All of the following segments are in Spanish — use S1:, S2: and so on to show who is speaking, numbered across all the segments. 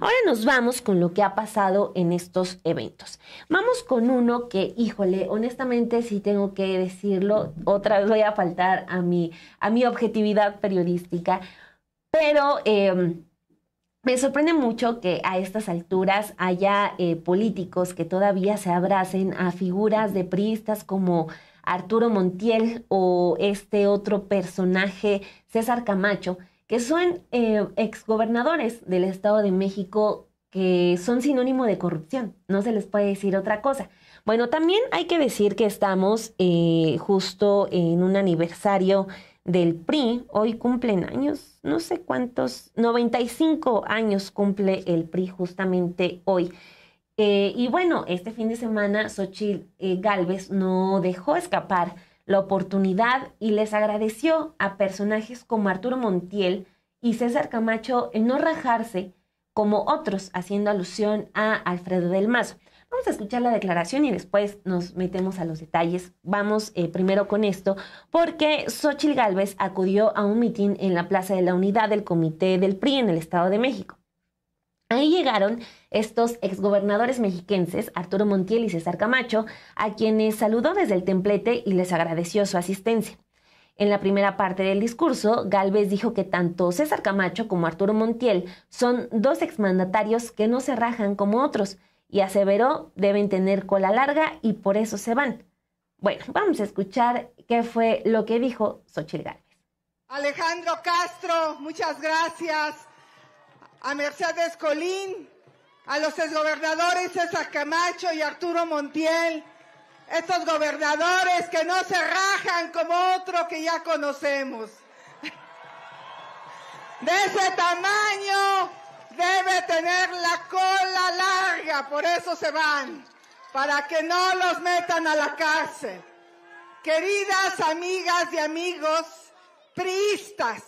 S1: Ahora nos vamos con lo que ha pasado en estos eventos. Vamos con uno que, híjole, honestamente sí tengo que decirlo, otra vez voy a faltar a mi, a mi objetividad periodística, pero... Em, me sorprende mucho que a estas alturas haya eh, políticos que todavía se abracen a figuras de priistas como Arturo Montiel o este otro personaje, César Camacho, que son eh, exgobernadores del Estado de México que son sinónimo de corrupción. No se les puede decir otra cosa. Bueno, también hay que decir que estamos eh, justo en un aniversario del PRI. Hoy cumplen años, no sé cuántos, 95 años cumple el PRI justamente hoy. Eh, y bueno, este fin de semana Xochitl eh, Galvez no dejó escapar la oportunidad y les agradeció a personajes como Arturo Montiel y César Camacho en no rajarse como otros, haciendo alusión a Alfredo del Mazo. Vamos a escuchar la declaración y después nos metemos a los detalles. Vamos eh, primero con esto, porque Xochitl Galvez acudió a un mitin en la Plaza de la Unidad del Comité del PRI en el Estado de México. Ahí llegaron estos exgobernadores mexiquenses, Arturo Montiel y César Camacho, a quienes saludó desde el templete y les agradeció su asistencia. En la primera parte del discurso, Galvez dijo que tanto César Camacho como Arturo Montiel son dos exmandatarios que no se rajan como otros y aseveró deben tener cola larga y por eso se van. Bueno, vamos a escuchar qué fue lo que dijo Xochitl Galvez.
S2: Alejandro Castro, muchas gracias a Mercedes Colín, a los exgobernadores César Camacho y Arturo Montiel, estos gobernadores que no se rajan como otro que ya conocemos. De ese tamaño debe tener la cola larga, por eso se van, para que no los metan a la cárcel. Queridas amigas y amigos priistas,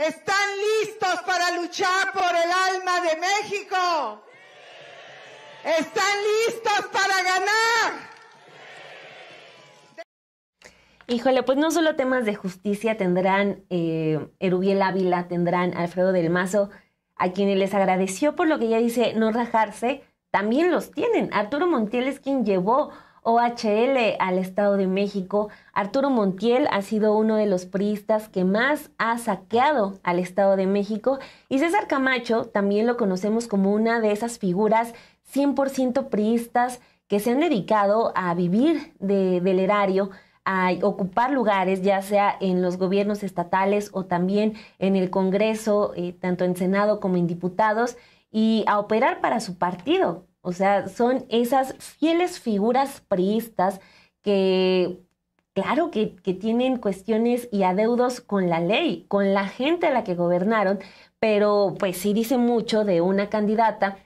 S2: ¿Están listos para luchar por el alma de México? ¿Están listos para ganar?
S1: Híjole, pues no solo temas de justicia tendrán eh, Erubiel Ávila, tendrán Alfredo del Mazo, a quienes les agradeció por lo que ella dice no rajarse, también los tienen. Arturo Montiel es quien llevó OHL al Estado de México. Arturo Montiel ha sido uno de los priistas que más ha saqueado al Estado de México y César Camacho también lo conocemos como una de esas figuras 100% priistas que se han dedicado a vivir del erario, a ocupar lugares, ya sea en los gobiernos estatales o también en el Congreso, eh, tanto en Senado como en diputados, y a operar para su partido. O sea, son esas fieles figuras priistas que, claro, que, tienen cuestiones y adeudos con la ley, con la gente a la que gobernaron, pero pues sí dice mucho de una candidata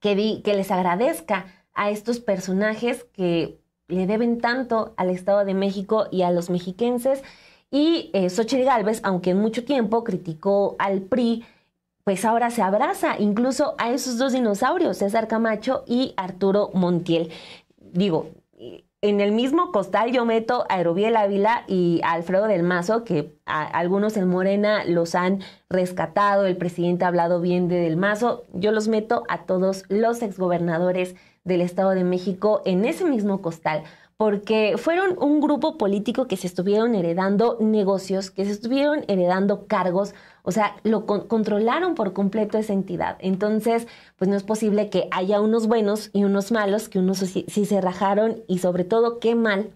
S1: que, que les agradezca a estos personajes que le deben tanto al Estado de México y a los mexiquenses. Y eh, Xochitl Gálvez, aunque en mucho tiempo criticó al PRI, pues ahora se abraza incluso a esos dos dinosaurios, César Camacho y Arturo Montiel. Digo, en el mismo costal yo meto a Aerobiel Ávila y a Alfredo del Mazo, que algunos en Morena los han rescatado, el presidente ha hablado bien de Del Mazo, yo los meto a todos los exgobernadores del Estado de México en ese mismo costal, porque fueron un grupo político que se estuvieron heredando negocios, que se estuvieron heredando cargos, o sea, lo controlaron por completo esa entidad. Entonces, pues no es posible que haya unos buenos y unos malos, que unos sí, se rajaron y sobre todo qué mal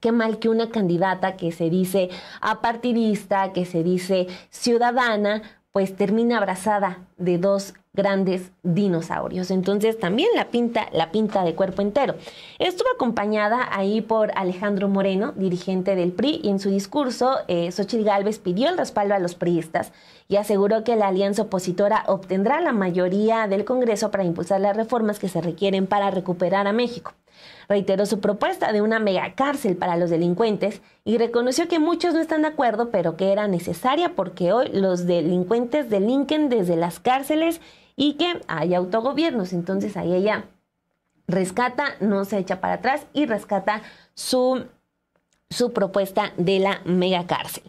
S1: Qué mal que una candidata que se dice apartidista, que se dice ciudadana, pues termina abrazada de dos grandes dinosaurios. Entonces también la pinta, la pinta de cuerpo entero. Estuvo acompañada ahí por Alejandro Moreno, dirigente del PRI, y en su discurso eh, Xochitl Gálvez pidió el respaldo a los priistas y aseguró que la alianza opositora obtendrá la mayoría del Congreso para impulsar las reformas que se requieren para recuperar a México. Reiteró su propuesta de una mega cárcel para los delincuentes y reconoció que muchos no están de acuerdo, pero que era necesaria porque hoy los delincuentes delinquen desde las cárceles y que hay autogobiernos. Entonces ahí ella rescata, no se echa para atrás y rescata su, su propuesta de la mega cárcel.